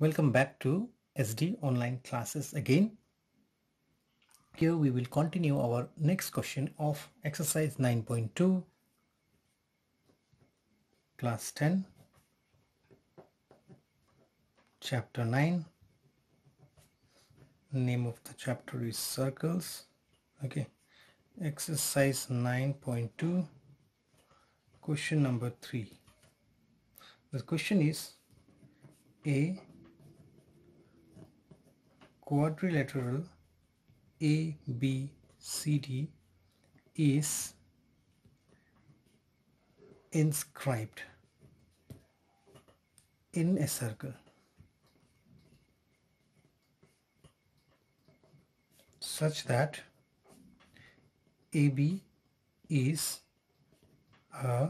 Welcome back to SD online classes again. Here we will continue our next question of exercise 9.2 class 10 chapter 9 name of the chapter is circles. Okay. Exercise 9.2 question number 3 the question is a quadrilateral ABCD is inscribed in a circle. Such that AB is a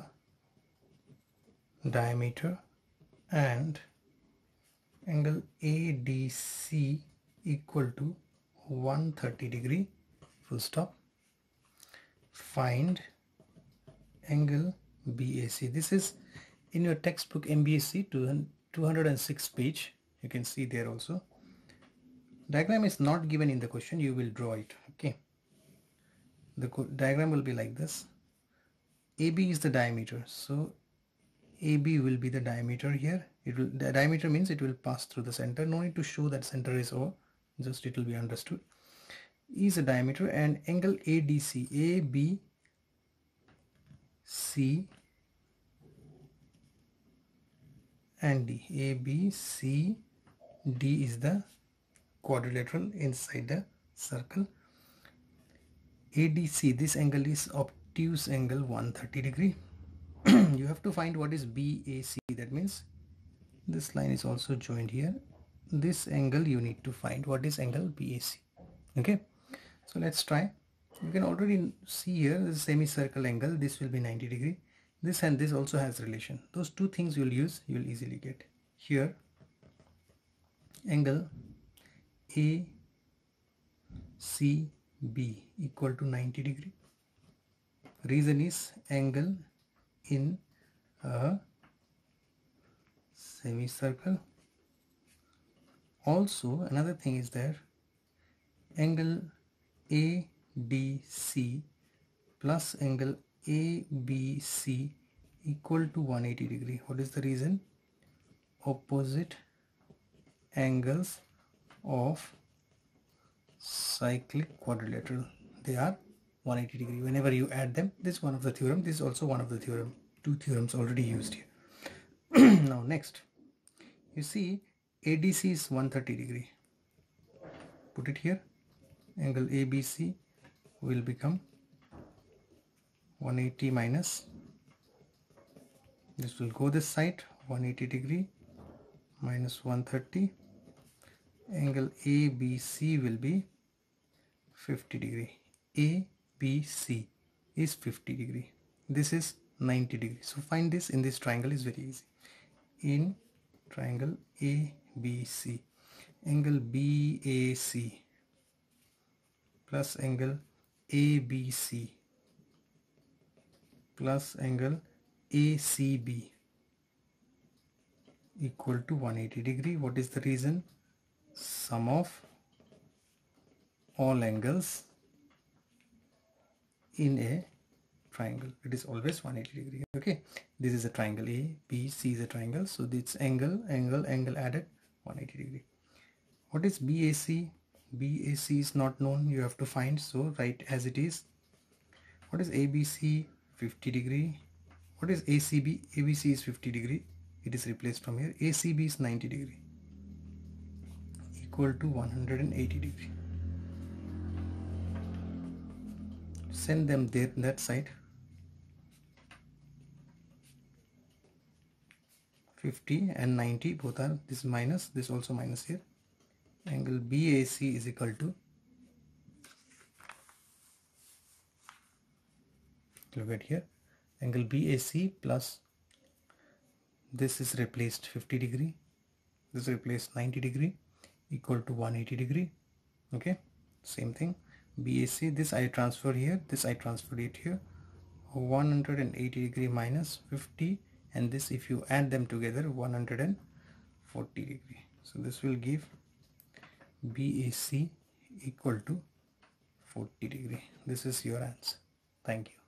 diameter and angle ADC equal to 130 degree full stop. Find angle BAC this is in your textbook MBAC 206 page. You can see there also. Diagram is not given in the question. You will draw it okay? The diagram will be like this. AB is the diameter. So AB will be the diameter here. It will the diameter means it will pass through the center. No need to show that center is O just it will be understood. Is a diameter and angle ADC AB C and D. AB C D is the quadrilateral inside the circle. ADC this angle is obtuse angle 130 degree. You have to find what is BAC that means this line is also joined here this angle you need to find what is angle BAC okay? So let's try. You can already see here the semicircle angle. This will be 90 degree. This and this also has relation. Those two things you'll use you'll easily get. Here angle A C B equal to 90 degree. Reason is angle in a semicircle also another thing is there angle ADC plus angle ABC equal to 180 degree. What is the reason? Opposite angles of cyclic quadrilateral. They are 180 degree. Whenever you add them this is one of the theorem this is also one of the theorem two theorems already used here. Now next you see ADC is 130 degree. Put it here. Angle ABC will become 180 minus. This will go this side 180 degree minus 130 angle ABC will be 50 degree. ABC is 50 degree. This is 90 degree. So find this in this triangle is very easy. In triangle ABC angle BAC plus angle ABC plus angle ACB equal to 180 degree. What is the reason? Sum of all angles in a triangle. It is always 180 degree. Okay. This is a triangle a b c is a triangle. So this angle angle angle added 180 degree. What is bac bac is not known. You have to find so write as it is. What is abc 50 degree. What is acb abc is 50 degree. It is replaced from here. Acb is 90 degree. Equal to 180 degree. Send them there that side 50 and 90 both are this minus this also minus here. Angle BAC is equal to look at here angle BAC plus this is replaced 50 degree this replaced 90 degree equal to 180 degree okay? Same thing BAC this I transfer here this I transfer it here 180 degree minus 50 and this if you add them together 140 degree. So this will give BAC equal to 40 degree. This is your answer. Thank you